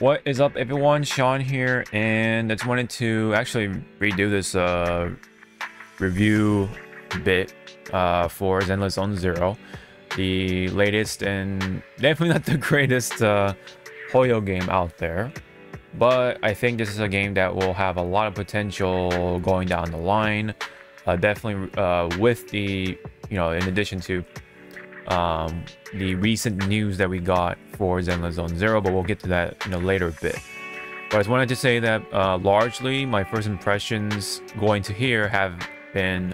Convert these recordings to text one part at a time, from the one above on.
What is up everyone, Sean here, and I just wanted to actually redo this uh, review bit uh, for Zenless Zone Zero, the latest and definitely not the greatest uh, Hoyo game out there, but I think this is a game that will have a lot of potential going down the line, uh, definitely uh, with the, you know, in addition to um, the recent news that we got for Zenless Zone Zero, but we'll get to that in a later bit. But I just wanted to say that uh, largely my first impressions going to here have been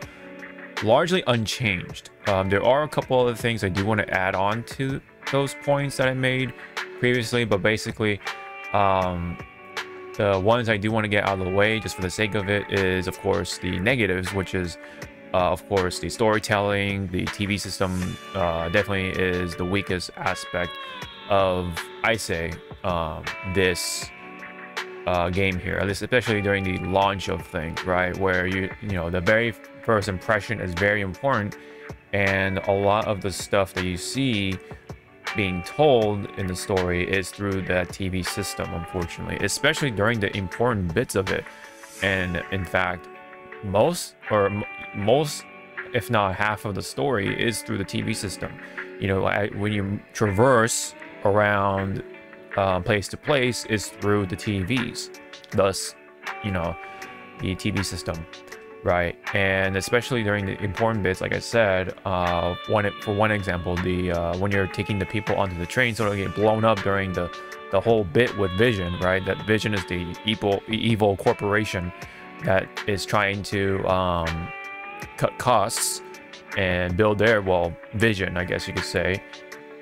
largely unchanged. Um, there are a couple other things I do want to add on to those points that I made previously, but basically um, the ones I do want to get out of the way just for the sake of it is of course the negatives, which is uh, of course, the storytelling, the TV system uh, definitely is the weakest aspect of, I say, um, this uh, game here. At least, especially during the launch of things, right? Where you, you know, the very first impression is very important, and a lot of the stuff that you see being told in the story is through the TV system, unfortunately, especially during the important bits of it. And in fact, most or most, if not half of the story is through the TV system. You know, I, when you traverse around uh, place to place is through the TVs. Thus, you know, the TV system, right? And especially during the important bits, like I said, uh, one for one example, the uh, when you're taking the people onto the train, so they get blown up during the the whole bit with Vision, right? That Vision is the evil evil corporation that is trying to um, cut costs and build their well vision, I guess you could say,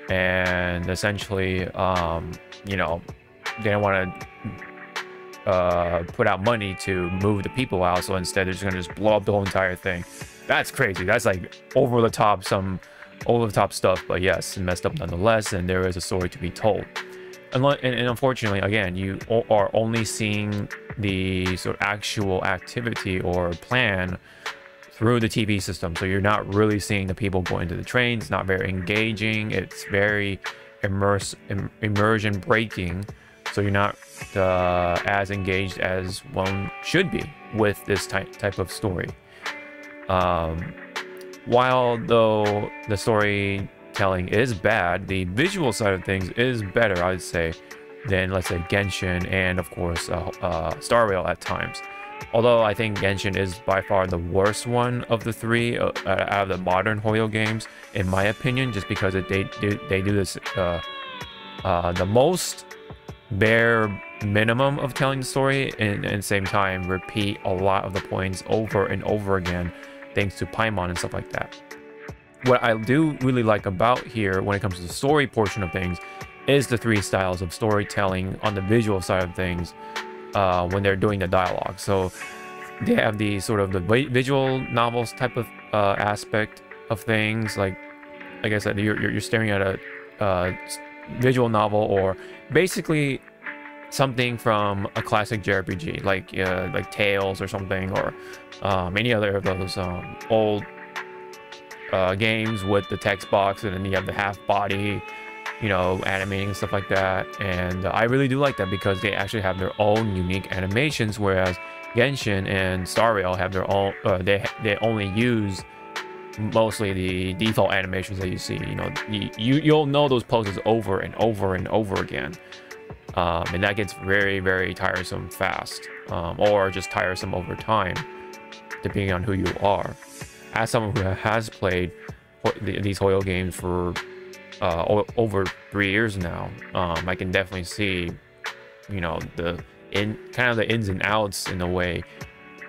and essentially, um, you know, they don't want to uh, put out money to move the people out, so instead they're just gonna just blow up the whole entire thing. That's crazy. That's like over the top, some over the top stuff, but yes, messed up nonetheless, and there is a story to be told. And, and unfortunately, again, you are only seeing the sort of actual activity or plan through the TV system. So you're not really seeing the people going to the trains. It's not very engaging. It's very immerse, Im immersion breaking. So you're not uh, as engaged as one should be with this type type of story. Um, while though the storytelling is bad, the visual side of things is better, I'd say, than let's say Genshin and of course uh, uh, Star Rail at times. Although I think Genshin is by far the worst one of the three uh, out of the modern Hoyo games, in my opinion, just because it, they do they do this uh, uh, the most bare minimum of telling the story, and at the same time repeat a lot of the points over and over again, thanks to Paimon and stuff like that. What I do really like about here, when it comes to the story portion of things, is the three styles of storytelling on the visual side of things uh, when they're doing the dialogue. So they have the sort of the visual novels type of uh, aspect of things. Like, like I said, you're, you're staring at a uh, visual novel or basically something from a classic JRPG, like uh, like Tales or something, or um, any other of those um, old uh, games with the text box, and then you have the half body you know, animating and stuff like that. And uh, I really do like that because they actually have their own unique animations, whereas Genshin and Star Rail have their own, uh, they, they only use mostly the default animations that you see. You know, you, you, you'll know those poses over and over and over again. Um, and that gets very, very tiresome fast, um, or just tiresome over time, depending on who you are. As someone who has played these Hoyo games for uh, over three years now, um, I can definitely see, you know, the in kind of the ins and outs in a way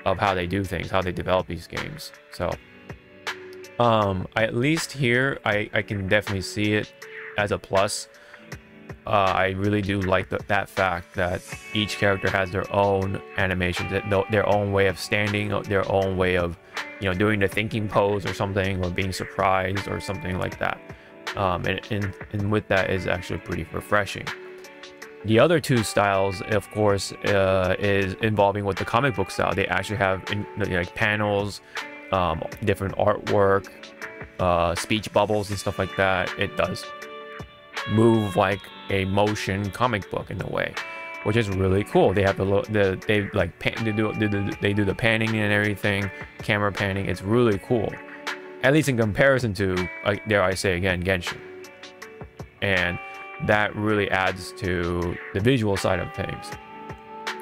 of how they do things, how they develop these games. So, um, I, at least here, I, I can definitely see it as a plus. Uh, I really do like the, that fact that each character has their own animations, their own way of standing, their own way of, you know, doing the thinking pose or something, or being surprised or something like that um, and, and, and with that is actually pretty refreshing. The other two styles, of course, uh, is involving with the comic book style. They actually have in, like panels, um, different artwork, uh, speech bubbles and stuff like that. It does move like a motion comic book in a way. which is really cool. They have the the they like pan, they do they do the panning and everything, camera panning. It's really cool, at least in comparison to like dare I say again Genshin, and that really adds to the visual side of things.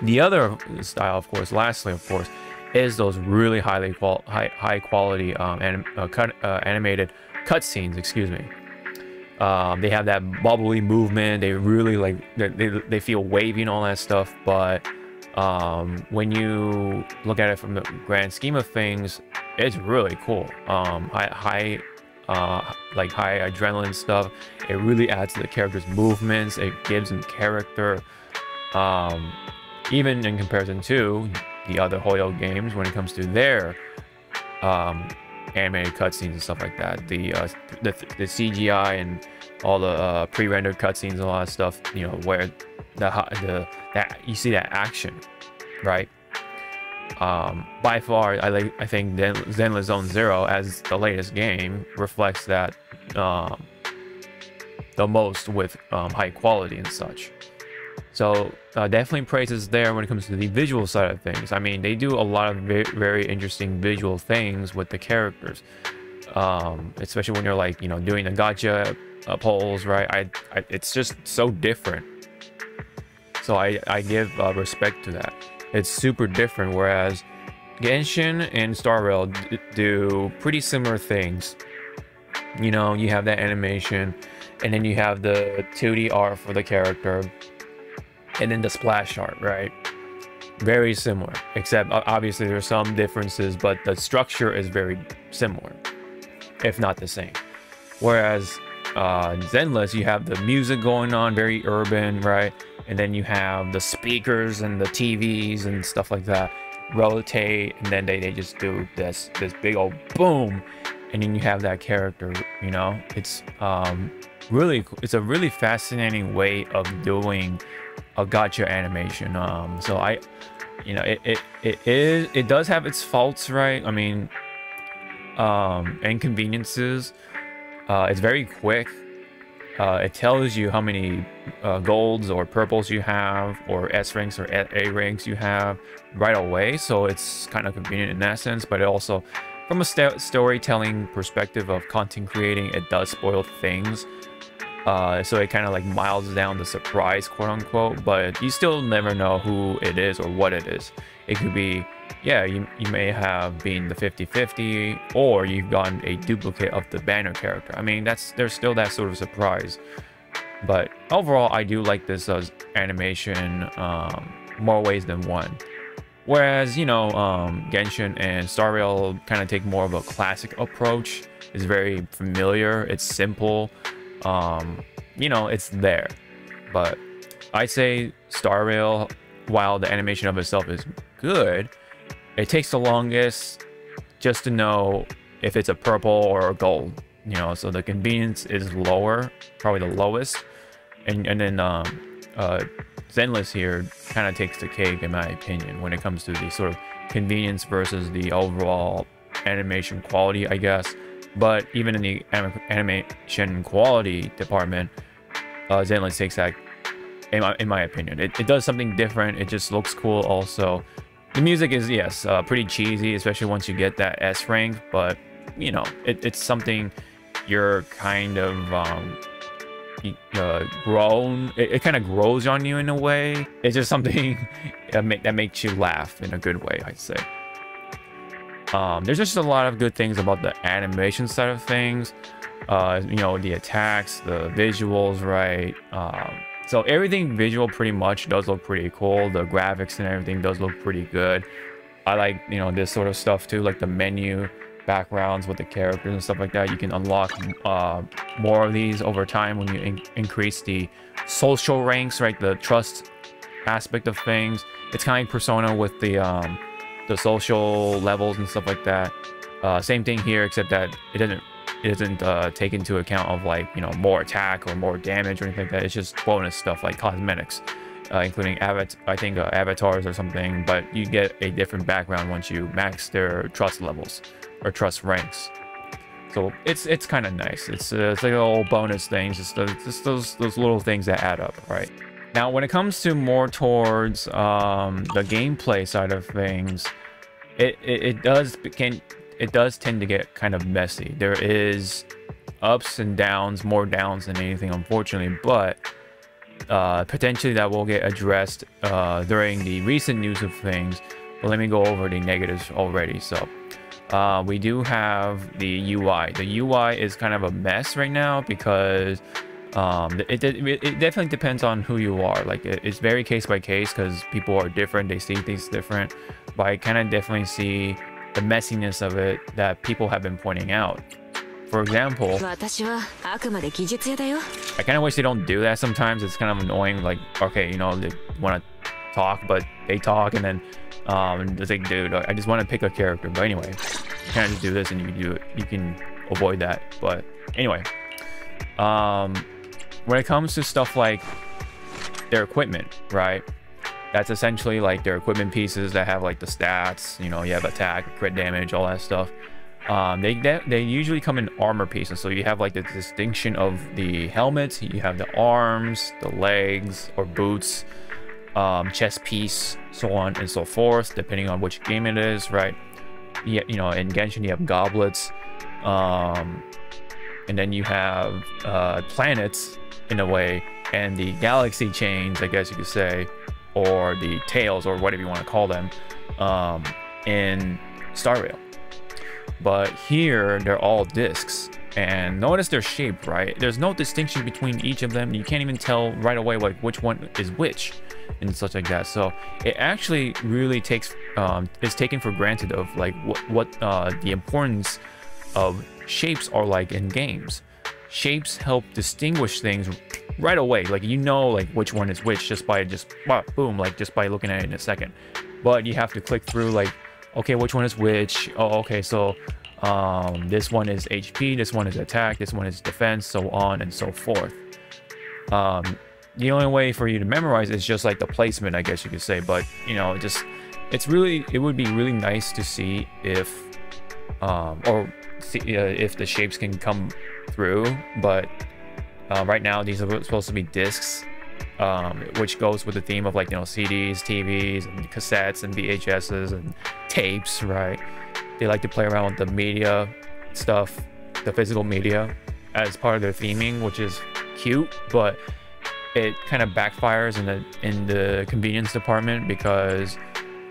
The other style, of course, lastly, of course, is those really highly qual high high quality um, anim uh, cut, uh, animated cutscenes. Excuse me. Um, they have that bubbly movement. They really like they, they, feel wavy and all that stuff. But um, when you look at it from the grand scheme of things, it's really cool. Um, high, high uh, like high adrenaline stuff. It really adds to the character's movements. It gives them character. Um, even in comparison to the other Hoyo games when it comes to their um, animated cutscenes and stuff like that. The uh, the, the CGI and all the uh, pre-rendered cutscenes and all that stuff. You know where the the that you see that action, right? Um, by far, I like I think Zenless Zone Zero as the latest game reflects that um, the most with um, high quality and such. So uh, definitely praises there when it comes to the visual side of things. I mean, they do a lot of very, very interesting visual things with the characters, um, especially when you're like, you know, doing the gacha uh, polls, right? I, I, it's just so different. So I, I give uh, respect to that. It's super different, whereas Genshin and Star Rail do pretty similar things. You know, you have that animation, and then you have the 2D art for the character, and then the splash art, right? Very similar, except obviously there's some differences, but the structure is very similar, if not the same. Whereas uh, Zenless, you have the music going on, very urban, right? And then you have the speakers and the TVs and stuff like that rotate, and then they, they just do this this big old boom, and then you have that character. You know, it's um really it's a really fascinating way of doing a gacha animation. Um, so I, you know, it, it, it is, it does have its faults, right? I mean, um, inconveniences. Uh, it's very quick. Uh, it tells you how many uh, golds or purples you have, or S ranks or A ranks you have right away. So it's kind of convenient in that sense, but it also, from a st storytelling perspective of content creating, it does spoil things. Uh, so it kind of like miles down the surprise, quote unquote, but you still never know who it is or what it is. It could be, yeah, you, you may have been the 50-50 or you've gotten a duplicate of the banner character. I mean, that's there's still that sort of surprise. But overall, I do like this uh, animation um, more ways than one. Whereas, you know, um, Genshin and Star Rail kind of take more of a classic approach. It's very familiar, it's simple, um, you know, it's there. But I say Star Rail, while the animation of itself is good, it takes the longest just to know if it's a purple or a gold. You know, so the convenience is lower, probably the lowest. And and then um, uh, Zenless here kind of takes the cake in my opinion when it comes to the sort of convenience versus the overall animation quality, I guess. But even in the anim animation quality department, uh, Zenless takes that, in my, in my opinion. It, it does something different. It just looks cool also. The music is, yes, uh, pretty cheesy, especially once you get that S rank. But, you know, it, it's something you're kind of um, uh, grown. It, it kind of grows on you in a way. It's just something that, make, that makes you laugh in a good way, I'd say. Um, there's just a lot of good things about the animation side of things. Uh, you know, the attacks, the visuals, right? Um, so everything visual pretty much does look pretty cool. The graphics and everything does look pretty good. I like, you know, this sort of stuff too, like the menu backgrounds with the characters and stuff like that. You can unlock uh, more of these over time when you in increase the social ranks, right? The trust aspect of things. It's kind of like Persona with the um, the social levels and stuff like that. Uh, same thing here, except that it doesn't it doesn't uh, take into account of like you know more attack or more damage or anything like that. It's just bonus stuff like cosmetics, uh, including avat I think uh, avatars or something. But you get a different background once you max their trust levels or trust ranks. So it's it's kind of nice. It's uh, it's like little bonus things, just, just those those little things that add up, right? Now, when it comes to more towards um, the gameplay side of things, it, it, it does can it does tend to get kind of messy. There is ups and downs, more downs than anything, unfortunately, but uh, potentially that will get addressed uh, during the recent news of things. But let me go over the negatives already. So uh, we do have the UI. The UI is kind of a mess right now because um, it, it, it definitely depends on who you are. Like it, it's very case by case because people are different. They see things different. But I kind of definitely see the messiness of it that people have been pointing out. For example, I kind of wish they don't do that sometimes. It's kind of annoying. Like, okay, you know, they want to talk, but they talk, and then um, it's like, dude, I just want to pick a character. But anyway, you kind of just do this, and you can do it. You can avoid that. But anyway, um, when it comes to stuff like their equipment, right? That's essentially like their equipment pieces that have like the stats. You know, you have attack, crit damage, all that stuff. Um, they, they usually come in armor pieces, so you have like the distinction of the helmet, you have the arms, the legs or boots, um, chest piece, so on and so forth, depending on which game it is, right? Yeah, you know, in Genshin you have goblets, um, and then you have uh, planets in a way, and the galaxy chains, I guess you could say, or the tails or whatever you want to call them, um, in Star Rail. But here, they're all discs. And notice their shape, right? There's no distinction between each of them. You can't even tell right away like which one is which and such like that. So it actually really takes um, is taken for granted of like what what uh, the importance of shapes are like in games. Shapes help distinguish things right away. Like you know like which one is which just by just boom like just by looking at it in a second. But you have to click through like okay, which one is which? Oh, okay, so um, this one is HP, this one is attack, this one is defense, so on and so forth. Um, the only way for you to memorize is just like the placement, I guess you could say. But you know, just it's really it would be really nice to see if um, or see uh, if the shapes can come through. But uh, right now, these are supposed to be discs um, which goes with the theme of like you know CDs, TVs, and cassettes, and VHSs, and tapes. Right? They like to play around with the media stuff, the physical media, as part of their theming, which is cute, but it kind of backfires in the in the convenience department because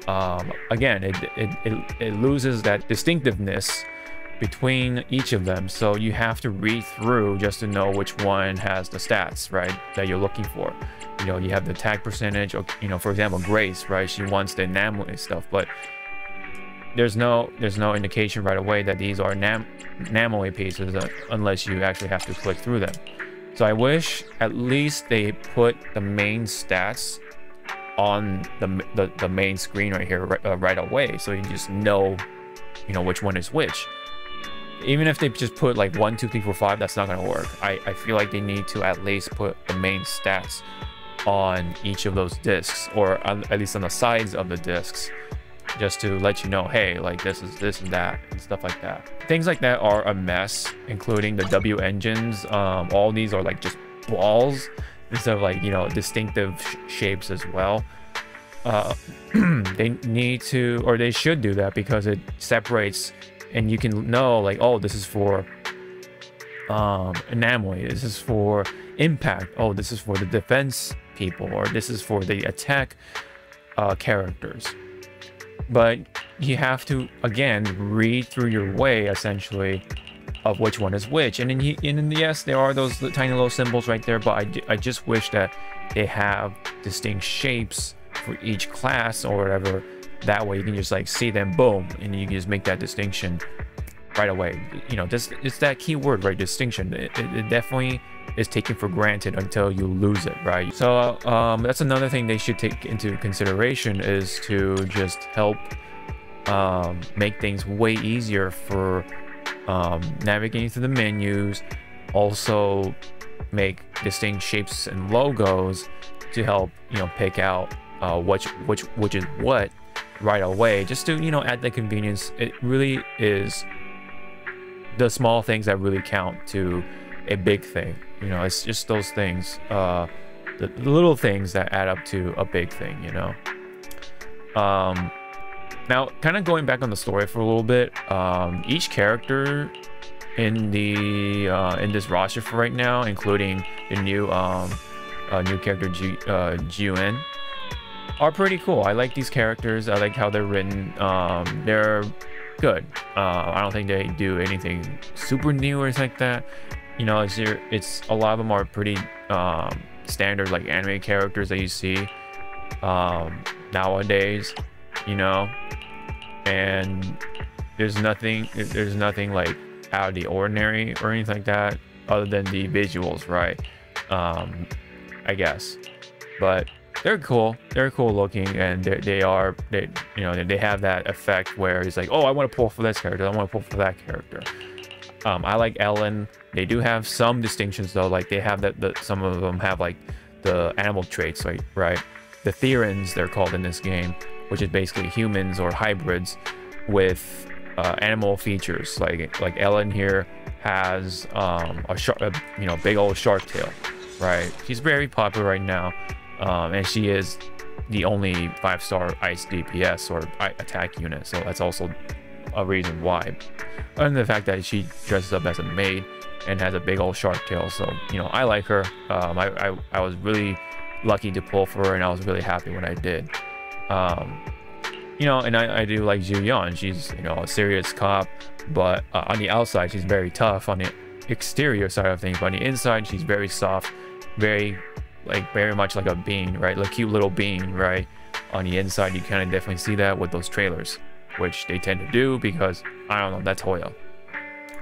um, again, it, it, it, it loses that distinctiveness between each of them. So you have to read through just to know which one has the stats, right, that you're looking for. You know, you have the attack percentage, or, you know, for example, Grace, right, she wants the anomaly stuff, but there's no there's no indication right away that these are nam pieces uh, unless you actually have to click through them. So I wish at least they put the main stats on the, the, the main screen right here right, uh, right away so you just know you know which one is which even if they just put like one, two, three, four, five, that's not gonna work. I, I feel like they need to at least put the main stats on each of those discs or on, at least on the sides of the discs just to let you know hey like this is this and that and stuff like that. Things like that are a mess including the w engines. Um, all these are like just balls instead of like you know distinctive sh shapes as well. Uh, they need to or they should do that because it separates and you can know like, oh, this is for um, anomaly. This is for impact. Oh, this is for the defense people, or this is for the attack uh, characters. But you have to again read through your way essentially of which one is which. And he, and yes, there are those tiny little symbols right there, but I, I just wish that they have distinct shapes for each class or whatever that way you can just like see them, boom, and you can just make that distinction right away. You know, this it's that key word, right? Distinction. It, it, it, definitely is taken for granted until you lose it, right? So um, that's another thing they should take into consideration is to just help um, make things way easier for um, navigating through the menus. Also, make distinct shapes and logos to help you know pick out uh, which which which is what right away just to you know add the convenience it really is the small things that really count to a big thing you know it's just those things uh the, little things that add up to a big thing, you know. Um, now, kind of going back on the story for a little bit, um, each character in the uh, in this roster for right now, including the new um, uh, new character G uh, are pretty cool. I like these characters. I like how they're written. Um, they're good. Uh, I don't think they do anything super new or anything like that. You know, it's it's a lot of them are pretty um, standard like anime characters that you see um, nowadays. You know, and there's nothing there's nothing like out of the ordinary or anything like that other than the visuals, right? Um, I guess, but they're cool. They're cool looking, and they are they you know they have that effect where it's like, oh, I want to pull for this character, I want to pull for that character. Um, I like Ellen. They do have some distinctions though, like they have that the, some of them have like the animal traits, like right, the Thirens they're called in this game, which is basically humans or hybrids with uh, animal features. Like like Ellen here has um, a shark, you know, big old shark tail, right? She's very popular right now, um, and she is the only five-star ice DPS or attack unit. So that's also a reason why. And the fact that she dresses up as a maid and has a big old shark tail. So you know, I like her. Um, I, I I was really lucky to pull for her, and I was really happy when I did. Um, you know, and I, I do like Zhu Yuan. She's, you know, a serious cop, but uh, on the outside, she's very tough. On the exterior side of things, but on the inside, she's very soft, very, like, very much like a bean, right? Like, cute little bean, right? On the inside, you kind of definitely see that with those trailers, which they tend to do because, I don't know, that's Hoyo.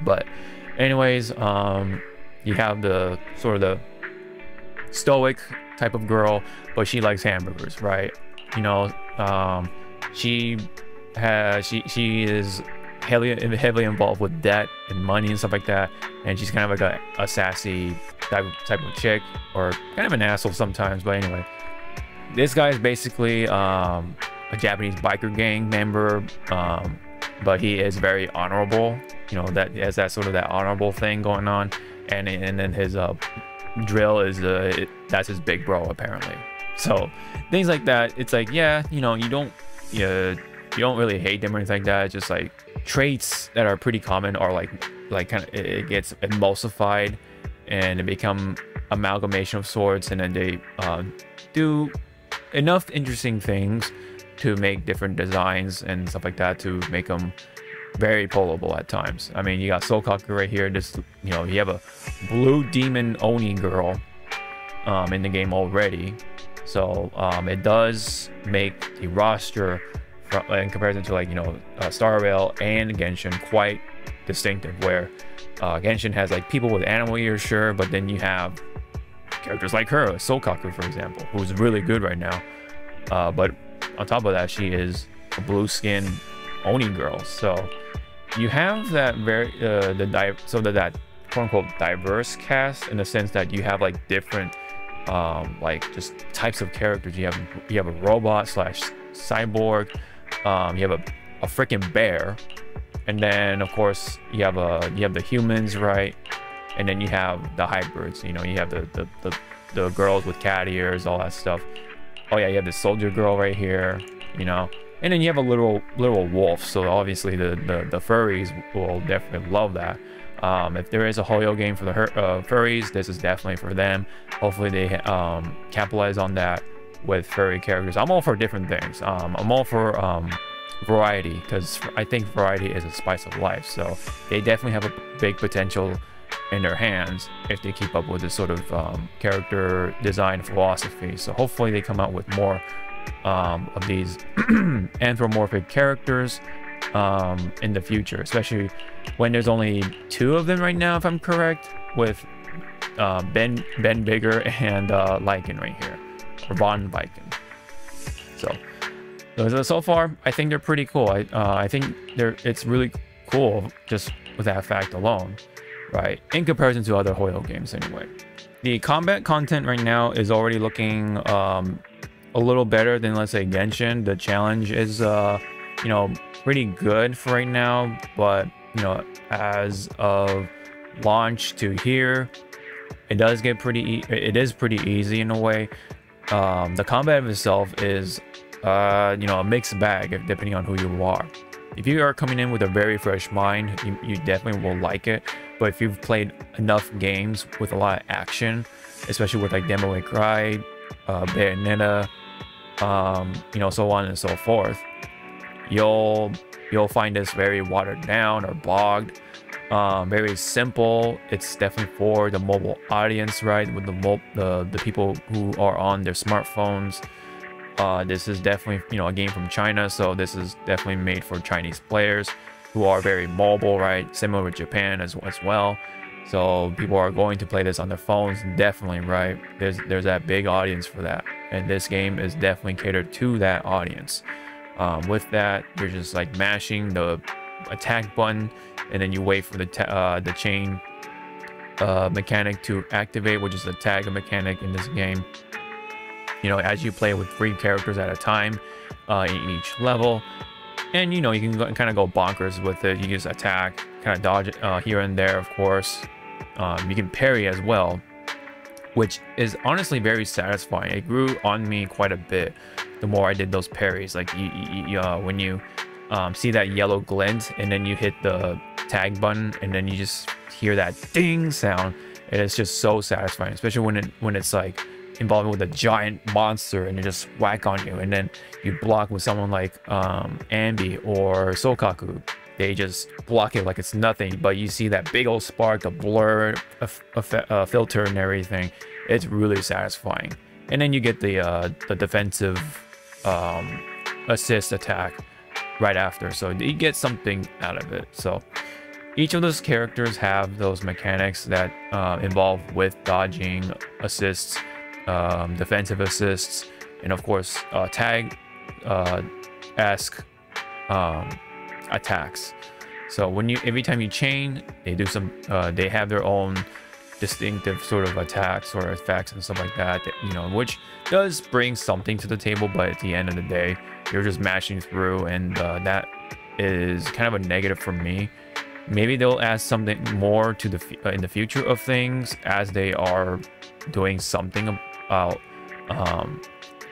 But, anyways, um, you have the sort of the stoic type of girl, but she likes hamburgers, right? You know, um, she has she she is heavily heavily involved with debt and money and stuff like that, and she's kind of like a, a sassy type type of chick or kind of an asshole sometimes. But anyway, this guy is basically um, a Japanese biker gang member, um, but he is very honorable. You know that has that sort of that honorable thing going on, and and then his uh, drill is uh, that's his big bro apparently. So things like that. It's like yeah, you know, you don't you, you don't really hate them or anything like that. It's just like traits that are pretty common are like like kind of it gets emulsified and it become amalgamation of sorts, and then they uh, do enough interesting things to make different designs and stuff like that to make them very pullable at times. I mean, you got Soukaku right here. Just you know, you have a blue demon Oni girl um, in the game already. So um, it does make the roster in comparison to like you know uh, Star Rail and Genshin quite distinctive. Where uh, Genshin has like people with animal ears, sure, but then you have characters like her, Soukaku, for example, who's really good right now. Uh, but on top of that, she is a blue skin Oni girl. So you have that very uh, the di- so that that quote unquote diverse cast in the sense that you have like different um, like just types of characters. You have you have a robot slash cyborg. Um, you have a, a freaking bear, and then of course you have a you have the humans, right? And then you have the hybrids. You know, you have the the, the, the girls with cat ears, all that stuff. Oh yeah, you have the soldier girl right here. You know, and then you have a little little wolf. So obviously the the, the furries will definitely love that. Um, if there is a Hoyo game for the uh, furries, this is definitely for them. Hopefully they um, capitalize on that with furry characters. I'm all for different things. Um, I'm all for um, variety because I think variety is a spice of life. So they definitely have a big potential in their hands if they keep up with this sort of um, character design philosophy. So hopefully they come out with more um, of these anthropomorphic characters um, in the future, especially when there's only two of them right now, if I'm correct, with uh, Ben Ben Bigger and uh, Lycaon right here, or Von Viken. So, so, so far, I think they're pretty cool. I uh, I think they're it's really cool just with that fact alone, right? In comparison to other Hoyo games, anyway. The combat content right now is already looking um, a little better than let's say Genshin. The challenge is uh, you know pretty good for right now, but you know, as of launch to here, it does get pretty e it is pretty easy in a way um, the combat itself is uh, you know a mixed bag depending on who you are if you are coming in with a very fresh mind you, you definitely will like it but if you've played enough games with a lot of action especially with like Devil May Cry uh, Bayonetta um, you know so on and so forth you'll you'll find this very watered down or bogged um, very simple. It's definitely for the mobile audience, right? With the the the people who are on their smartphones. Uh, this is definitely you know a game from China, so this is definitely made for Chinese players who are very mobile, right? Similar with Japan as as well. So people are going to play this on their phones, definitely, right? There's there's that big audience for that, and this game is definitely catered to that audience. Um, with that, you're just like mashing the attack button and then you wait for the uh, the chain uh, mechanic to activate, which is the tag mechanic in this game. You know, as you play with three characters at a time uh, in each level, and you know you can kind of go bonkers with it. You just attack, kind of dodge uh, here and there, of course. Um, you can parry as well, which is honestly very satisfying. It grew on me quite a bit the more I did those parries. Like you, you, uh, when you um, see that yellow glint and then you hit the tag button and then you just hear that ding sound and it's just so satisfying especially when it when it's like involved with a giant monster and you just whack on you. And then you block with someone like um Anby or Soukaku. They just block it like it's nothing but you see that big old spark the blur a, a filter and everything. It's really satisfying. And then you get the uh the defensive um assist attack right after. So you get something out of it. So each of those characters have those mechanics that uh, involve with dodging assists, um, defensive assists, and of course uh, tag uh, esque um, attacks. So when you every time you chain, they do some. Uh, they have their own distinctive sort of attacks or effects and stuff like that, that. You know, which does bring something to the table. But at the end of the day, you're just mashing through, and uh, that is kind of a negative for me maybe they'll add something more to the uh, in the future of things as they are doing something about um,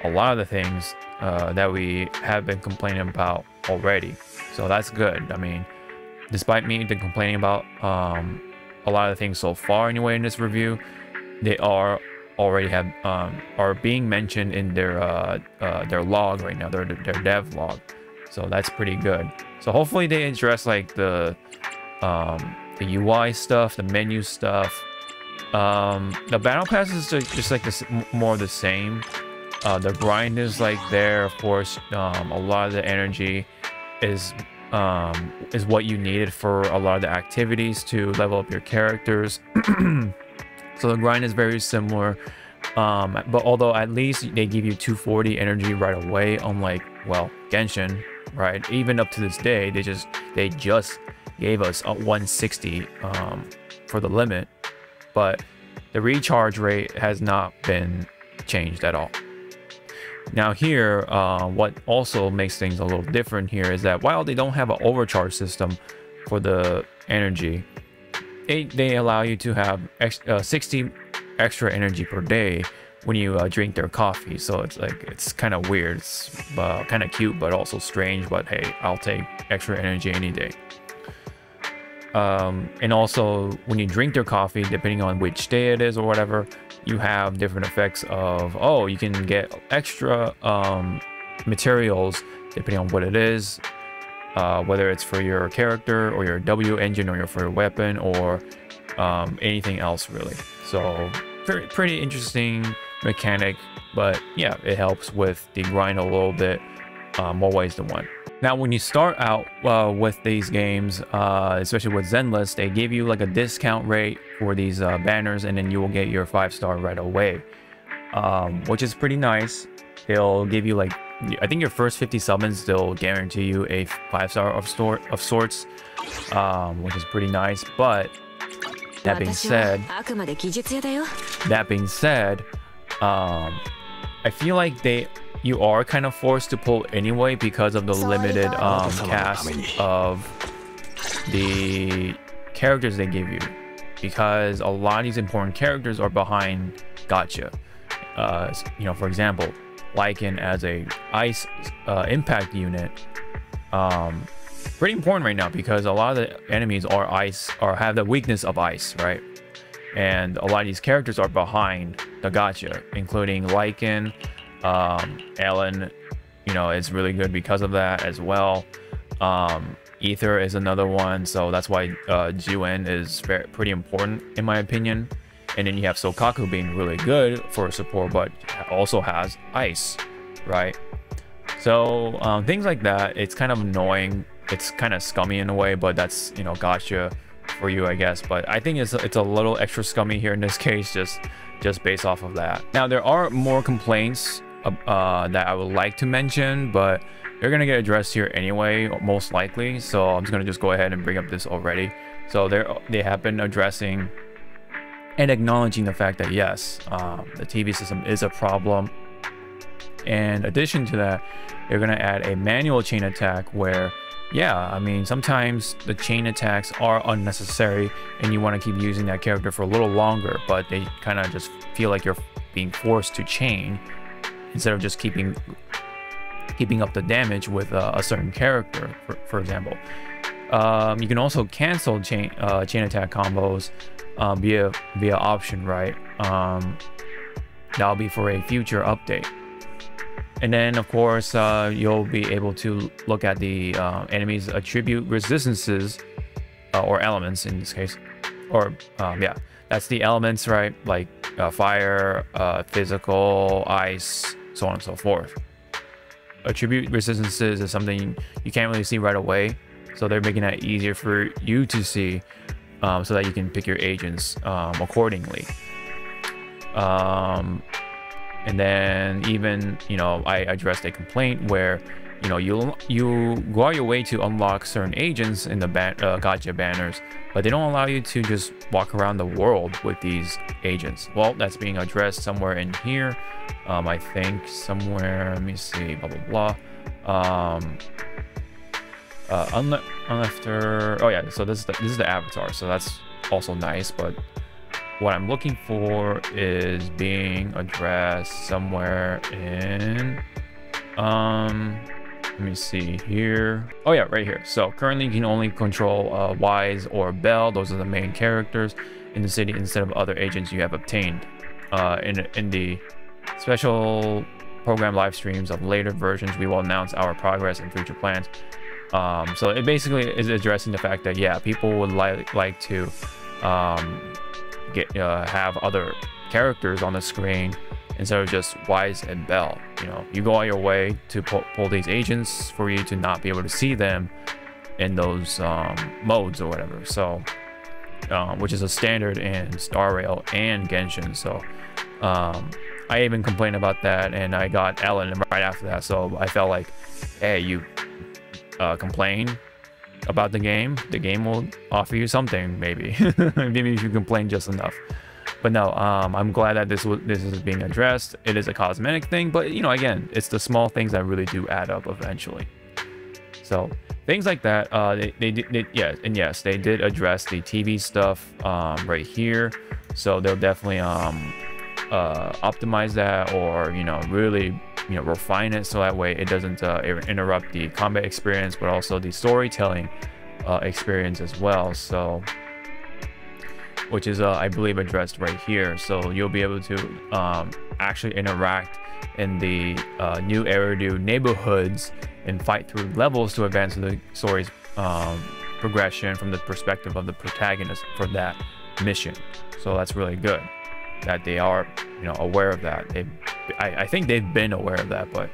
a lot of the things uh, that we have been complaining about already. So that's good. I mean, despite me been complaining about um, a lot of the things so far anyway in this review, they are already have um, are being mentioned in their uh, uh, their log right now, their their dev log. So that's pretty good. So hopefully they address like the um, the UI stuff, the menu stuff. Um, the battle pass is just like this, more the same. Uh, the grind is like there, of course. Um, a lot of the energy is um, is what you needed for a lot of the activities to level up your characters. so the grind is very similar. Um, but although at least they give you 240 energy right away, unlike well Genshin, right? Even up to this day, they just they just gave us a 160 um, for the limit, but the recharge rate has not been changed at all. Now here, uh, what also makes things a little different here is that while they don't have an overcharge system for the energy, they, they allow you to have ex uh, 60 extra energy per day when you uh, drink their coffee. So it's like, it's kind of weird. It's uh, kind of cute, but also strange. But hey, I'll take extra energy any day. Um, and also, when you drink their coffee, depending on which day it is or whatever, you have different effects of, oh, you can get extra um, materials depending on what it is, uh, whether it's for your character or your W engine or your for your weapon or um, anything else really. So pretty, pretty interesting mechanic, but yeah, it helps with the grind a little bit uh, more ways than one. Now, when you start out uh, with these games, uh, especially with Zenless, they give you like a discount rate for these uh, banners, and then you will get your five star right away, um, which is pretty nice. They'll give you like, I think your first 50 summons, they'll guarantee you a five star of, store, of sorts, um, which is pretty nice. But that being said, that being said, um, I feel like they you are kind of forced to pull anyway because of the limited um, cast of the characters they give you. because a lot of these important characters are behind gacha. Uh, you know, for example, Lycaon as a ice uh, impact unit, um, pretty important right now because a lot of the enemies are ice or have the weakness of ice, right? And a lot of these characters are behind the gacha, including Lycaon, um, Ellen, you know, is really good because of that as well. Um, Ether is another one, so that's why uh, is very, pretty important in my opinion. And then you have Soukaku being really good for support, but also has ice, right? So um, things like that, it's kind of annoying. It's kind of scummy in a way, but that's, you know, gacha for you, I guess. But I think it's, it's a little extra scummy here in this case, just, just based off of that. Now, there are more complaints uh, that I would like to mention, but they're going to get addressed here anyway, most likely. So I'm just going to just go ahead and bring up this already. So they they have been addressing and acknowledging the fact that yes, um, the TV system is a problem. And addition to that, they're going to add a manual chain attack where, yeah, I mean, sometimes the chain attacks are unnecessary and you want to keep using that character for a little longer, but they kind of just feel like you're being forced to chain instead of just keeping keeping up the damage with uh, a certain character, for, for example. Um, you can also cancel chain uh, chain attack combos um, via via option, right? Um, that'll be for a future update. And then, of course, uh, you'll be able to look at the uh, enemy's attribute resistances uh, or elements in this case, or um, yeah, that's the elements, right? Like uh, fire, uh, physical, ice, so on and so forth. Attribute resistances is something you can't really see right away, so they're making that easier for you to see um, so that you can pick your agents um, accordingly. Um, and then even, you know, I addressed a complaint where, you know, you you go out your way to unlock certain agents in the ban uh, gacha banners, but they don't allow you to just walk around the world with these agents. Well, that's being addressed somewhere in here. Um, I think somewhere, let me see, blah, blah, blah. Um, uh, unle unlefter, oh yeah, so this is, the, this is the avatar, so that's also nice, but what I'm looking for is being addressed somewhere in, um, let me see here. Oh yeah, right here. So currently you can only control uh, Wise or Belle. Those are the main characters in the city instead of other agents you have obtained uh, in, in the special program live streams of later versions. We will announce our progress and future plans. Um, so it basically is addressing the fact that, yeah, people would li like to um, get uh, have other characters on the screen instead of just Wise and Belle. You know, you go on your way to pull, pull these agents for you to not be able to see them in those um, modes or whatever. So, um, which is a standard in Star Rail and Genshin. So, um, I even complained about that, and I got Ellen right after that. So I felt like, hey, you uh, complain about the game, the game will offer you something, maybe. maybe if you complain just enough. But no, um, I'm glad that this this is being addressed. It is a cosmetic thing, but you know, again, it's the small things that really do add up eventually. So things like that. Uh, they, they yeah, and yes, they did address the TV stuff um, right here. So they'll definitely um, uh, optimize that, or you know, really you know refine it so that way it doesn't uh, interrupt the combat experience, but also the storytelling uh, experience as well. So which is, uh, I believe, addressed right here. So you'll be able to um, actually interact in the uh, new Eridu neighborhoods and fight through levels to advance the story's um, progression from the perspective of the protagonist for that mission. So that's really good that they are, you know, aware of that. They, I, I think they've been aware of that, but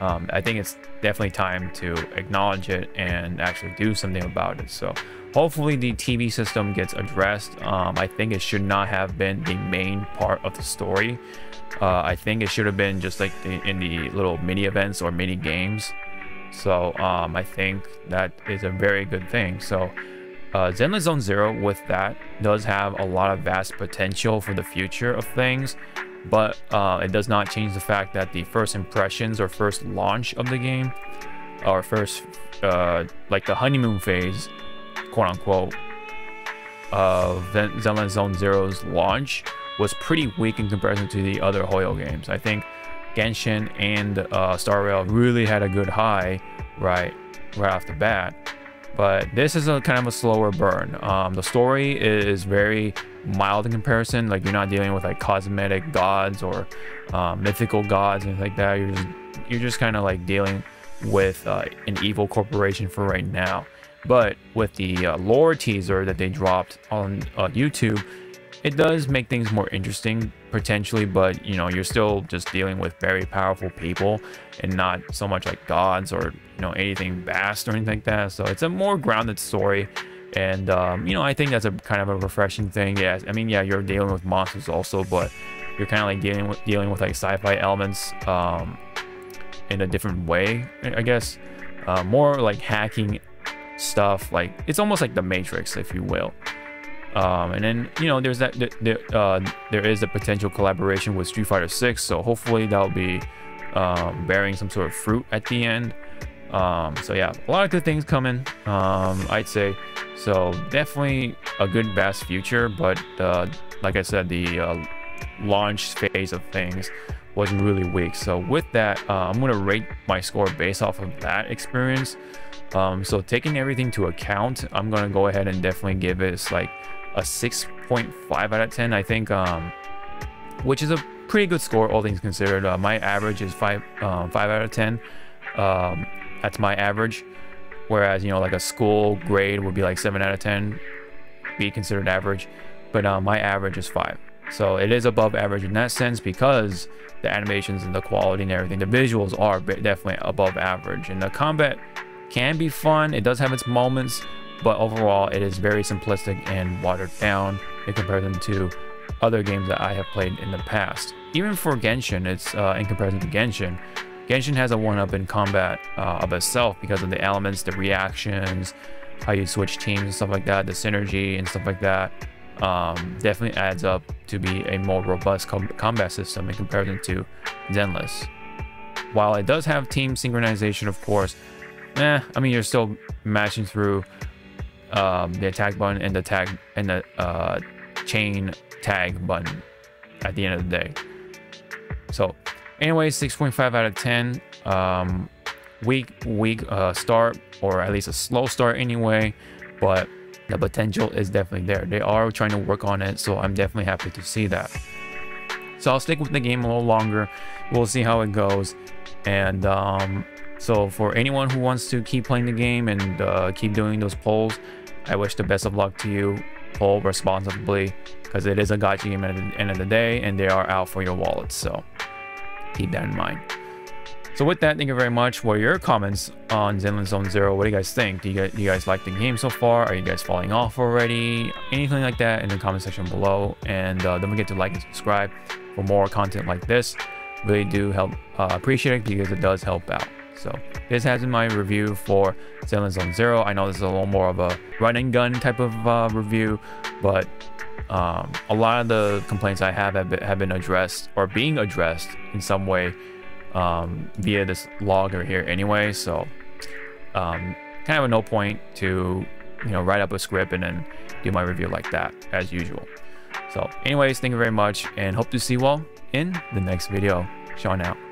um, I think it's definitely time to acknowledge it and actually do something about it. So hopefully the TV system gets addressed. Um, I think it should not have been the main part of the story. Uh, I think it should have been just like the, in the little mini events or mini games. So um, I think that is a very good thing. So uh, Zenless Zone Zero with that does have a lot of vast potential for the future of things, but uh, it does not change the fact that the first impressions or first launch of the game, or first, uh, like the honeymoon phase, quote unquote, of Zenless Zone Zero's launch was pretty weak in comparison to the other Hoyo games. I think Genshin and uh, Star Rail really had a good high right right off the bat. But this is a kind of a slower burn. Um, the story is very mild in comparison. Like you're not dealing with like cosmetic gods or um, mythical gods and like that. You're just you're just kind of like dealing with uh, an evil corporation for right now. But with the uh, lore teaser that they dropped on uh, YouTube, it does make things more interesting potentially, but you know, you're still just dealing with very powerful people and not so much like gods or you know anything vast or anything like that. So it's a more grounded story. And um, you know, I think that's a kind of a refreshing thing. Yeah, I mean, yeah, you're dealing with monsters also, but you're kind of like dealing with dealing with like sci-fi elements um, in a different way, I guess. Uh, more like hacking stuff. Like it's almost like the Matrix, if you will. Um, and then you know there's that there, uh, there is a potential collaboration with Street Fighter 6 so hopefully that'll be um, bearing some sort of fruit at the end um, so yeah a lot of good things coming um, I'd say so definitely a good vast future but uh, like I said the uh, launch phase of things was really weak so with that uh, I'm gonna rate my score based off of that experience um, so taking everything to account I'm gonna go ahead and definitely give it like a 6.5 out of 10, I think, um, which is a pretty good score, all things considered. Uh, my average is 5, uh, 5 out of 10. Um, that's my average. Whereas, you know, like a school grade would be like 7 out of 10, be considered average. But uh, my average is 5. So it is above average in that sense because the animations and the quality and everything, the visuals are definitely above average. And the combat can be fun. It does have its moments, but overall it is very simplistic and watered down in comparison to other games that I have played in the past. Even for Genshin, it's uh, in comparison to Genshin, Genshin has a one-up in combat uh, of itself because of the elements, the reactions, how you switch teams and stuff like that, the synergy and stuff like that. Um, definitely adds up to be a more robust com combat system in comparison to Zenless. While it does have team synchronization, of course, eh, I mean, you're still matching through um, the attack button and the tag and the uh, chain tag button at the end of the day. So anyway, 6.5 out of 10. Um, weak, weak uh, start or at least a slow start anyway, but the potential is definitely there. They are trying to work on it, so I'm definitely happy to see that. So I'll stick with the game a little longer. We'll see how it goes. And um, so for anyone who wants to keep playing the game and uh, keep doing those polls, I wish the best of luck to you. Poll responsibly because it is a gacha game at the end of the day and they are out for your wallet. So keep that in mind. So with that, thank you very much. Are your comments on Zenless Zone Zero? What do you guys think? Do you guys, do you guys like the game so far? Are you guys falling off already? Anything like that in the comment section below. And uh, don't forget to like and subscribe for more content like this. Really do help uh, appreciate it because it does help out. So this has been my review for Zenless Zone Zero. I know this is a little more of a run and gun type of uh, review, but um, a lot of the complaints I have have been, have been addressed or being addressed in some way um, via this logger here anyway. So um, kind of a no point to you know write up a script and then do my review like that as usual. So anyways, thank you very much and hope to see you all in the next video. Sean out.